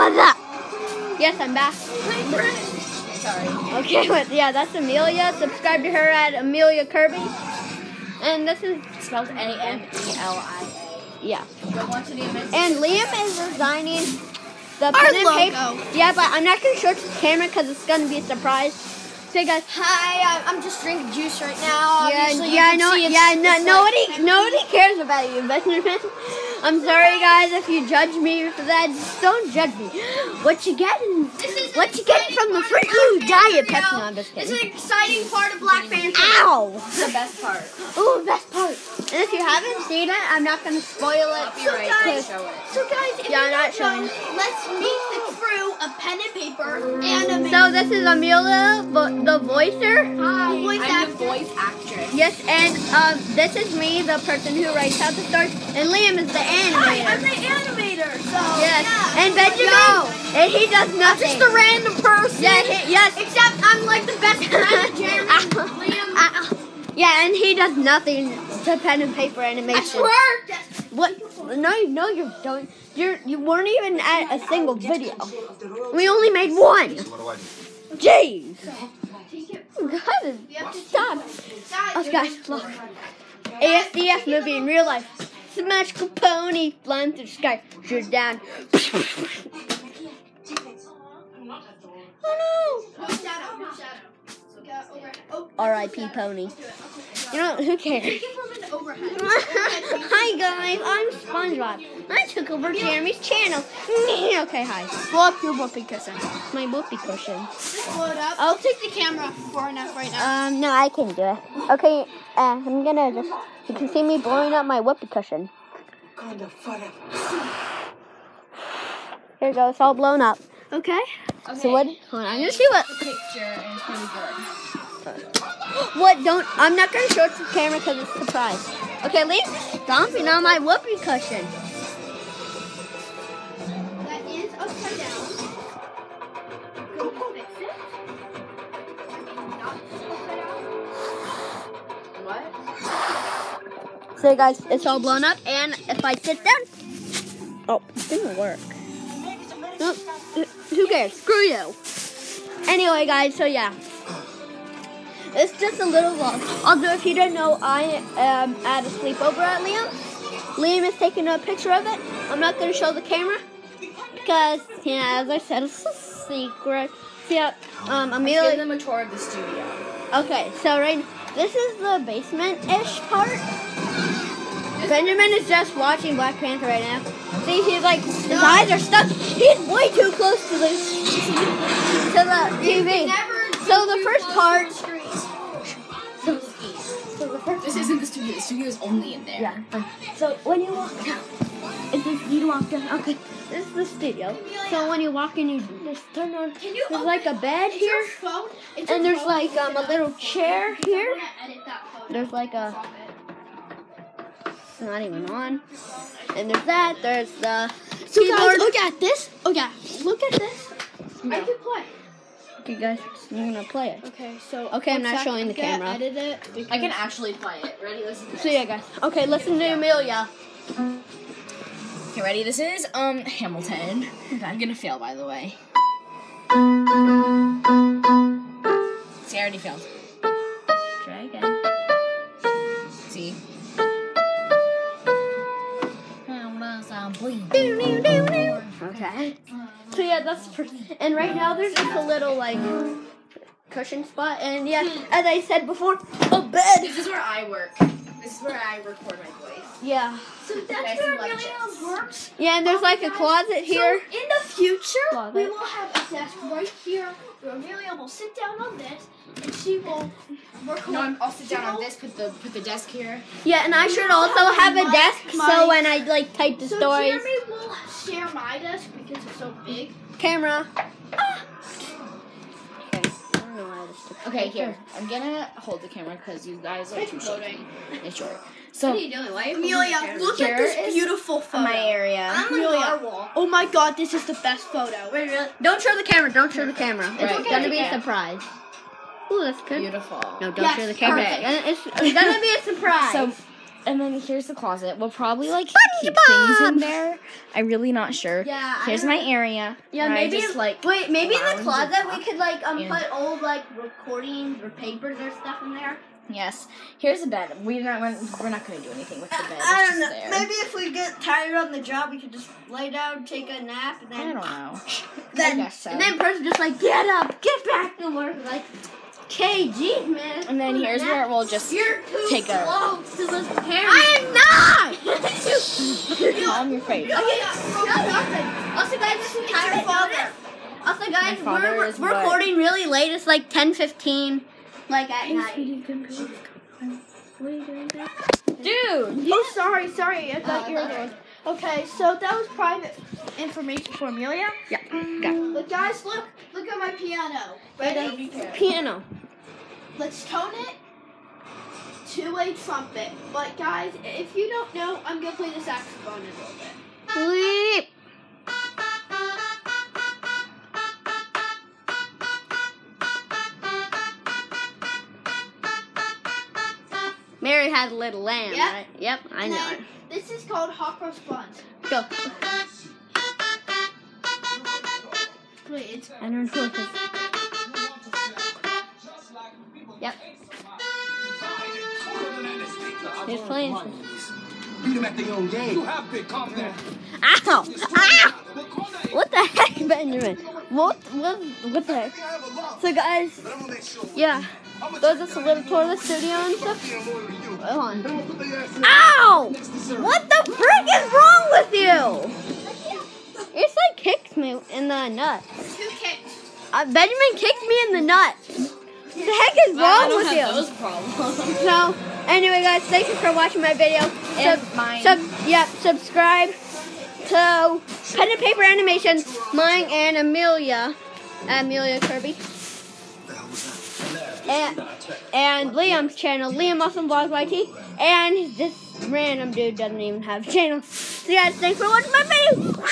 what's up? Yes, I'm back. Sorry. Okay, but yeah, that's Amelia. Subscribe to her at Amelia Kirby. And this is Spelled A M E L I yeah. A. Go on to the image. And Liam is designing the Our pen and logo. paper. Yeah, but I'm not gonna show it to the camera because it's gonna be a surprise. Say guys. Hi, I'm just drinking juice right now. Yeah, Obviously, yeah, I know. Yeah, no, nobody, like- nobody cares about you, Benjamin. I'm sorry, guys, if you judge me for that. Just don't judge me. What you getting? What you getting from the Fruit Blue Diet Pepsi? No, I'm just kidding. It's an exciting part of Black Panther. Ow! the best part. Ooh, best part. And if you haven't seen it, I'm not gonna spoil it. Copyright. guys-. So guys, if Yeah, I'm you not showing. let's meet the crew of pen and paper and a So this is Amelia, vo- the voicer. Hi. voice I'm the actor. voice actress. Yes, and um, this is me, the person who writes out the stories, and Liam is the animator. Hi, I'm animator. the animator. So Yes, yeah. and Benjamin, Yo. and he does I'm nothing. just a random person. Yeah, he, yes. Except I'm like the best friend of Jeremy, ah, Liam. Ow. Yeah, and he does nothing to pen and paper animation. I swear. What? No, you no, you don't. You're you weren't even at a single video. We only made one. Jeez. God, stop. Oh, guys, look. ASDF movie in real life. Symmetrical pony flying through the sky. Shoot down. Oh No shadow, no shadow. Yeah, overhead. Oh, no. R.I.P. Pony. You know who cares? Take it from an overhead. hi guys, I'm SpongeBob. I took over Jeremy's channel. okay, hi. Blow up your whoopee cushion. My whoopee cushion. Just blow it up. I'll take the camera far enough right now. Um, no, I can do it. Okay, uh, I'm gonna just. You can see me blowing up my whoopee cushion. Here you go, it's all blown up. Okay. Okay. So what? Hold on, I'm gonna see what. Picture and it's gonna good. What? Don't. I'm not gonna show it to the camera because it's a surprise. Okay, leave stomping on my whoopee cushion. That is upside down. Go fix it. Not upside down. What? So guys, it's all blown up, and if I sit down, oh, it didn't work. No, who cares? Screw you. Anyway, guys, so yeah, it's just a little long. Although, if you don't know, I am at a sleepover at Liam. Liam is taking a picture of it. I'm not going to show the camera because, yeah, as I said, it's a secret. So, yeah, um, Give Amelia. them a tour of the studio. Okay, so right, this is the basement-ish part. Benjamin is just watching Black Panther right now. See, he's like, his eyes are stuck. He's way too close to the to the TV. So the first part- the first. This isn't the studio. The studio is only in there. Yeah. So when you walk down, is this you walk down? Okay, this is the studio. So when you walk in, you just turn on. Can you There's like a bed here, and there's like um a little chair here. I wanna edit that photo. There's like a It's not even on. And there's that. There's the So keyboard. guys, look at this. Okay, look at this. I can play. Okay, guys, I'm gonna play it. Okay, so Okay, I'm not sec. showing the Okay, camera. Edit it. I can actually play it. Ready? Listen. To So this. yeah, guys. Okay, listen to Amelia. Okay, ready? This is um Hamilton. I'm gonna fail, by the way. See, I already failed. Try again. See. Okay. So yeah, that's the first. And right now there's just a little like cushion spot, and yeah, hmm. as I said before, a bed. This is where I work. This is where I record my voice. Yeah. So that's you where like Amelia this. works. Yeah, and there's oh like a closet here. So in the future, Closet. we will have a desk right here where Amelia will sit down on this, and she will work No, on. I'm, I'll sit down on this. Put the put the desk here. Yeah, and I should also have a desk so when I like type the So stories. Jeremy will share my desk because it's so big. Camera. Okay, here. I'm gonna hold the camera because you guys are too shaky. It's short. So what are you doing? Why Amelia, look Here at this beautiful photo. my area. I'm a narwhal. Oh my god, this is the best photo. Wait, really? Don't show the camera. Don't show the camera. It's Right. gonna be a surprise. Ooh, that's good. Beautiful. No, don't Yes, show the camera. perfect. It's, it's gonna be a surprise. So And then here's the closet. We'll probably like keep things in there. I'm really not sure. Yeah, Here's my area. Yeah, I maybe just like wait, maybe in the closet we could like um and- put old like recordings or papers or stuff in there. yes. Here's a bed. We're not we're, we're not gonna do anything with the bed. I don't know. there. Maybe if we get tired on the job, we could just lay down, take a nap, and then I don't know. then so. and then person just like get up, get back to work. Like, okay, geez, man. And then here's where we'll just You're too take a- close to the. I am not. calm your face. Okay, shut up. and- Also, guys, this is kind of father. Also, guys, father we're, we're what? recording really late. It's like 10:15, like at night. Dude. Oh, sorry, sorry. I thought Oh, you were that's. Okay, so that was private information for Amelia. Yeah, go. But guys, look, look at my piano. Ready? Piano. Let's tone it to a trumpet. But guys, if you don't know, I'm gonna play the saxophone in a little bit. Bleep. Mary had a little lamb, Yep. right? Yep, I And know. This is called hot cross buns. Go. Wait, it's I know this Yep. He's playing. Beat him at their own game. You have been. Calm down. Ow! Ow! What the heck, Benjamin? What? What? What the heck? So, guys, yeah. There's just a little tour of the studio and stuff. Hold on. Ow! What the frick is wrong with you? It's like kicked me in the nuts. two kicks. Uh, Benjamin kicked me in the nut. What the heck is I wrong with have you? those problems. So, anyway, guys, thank you for watching my video. And Sub- mine. Sub, yep, subscribe to Pen and Paper Animations, mine and Amelia, Amelia Kirby, and, and Liam's channel, Liam Awesome Vlogs YT, and this random dude doesn't even have a channel. So, guys, thanks for watching my video.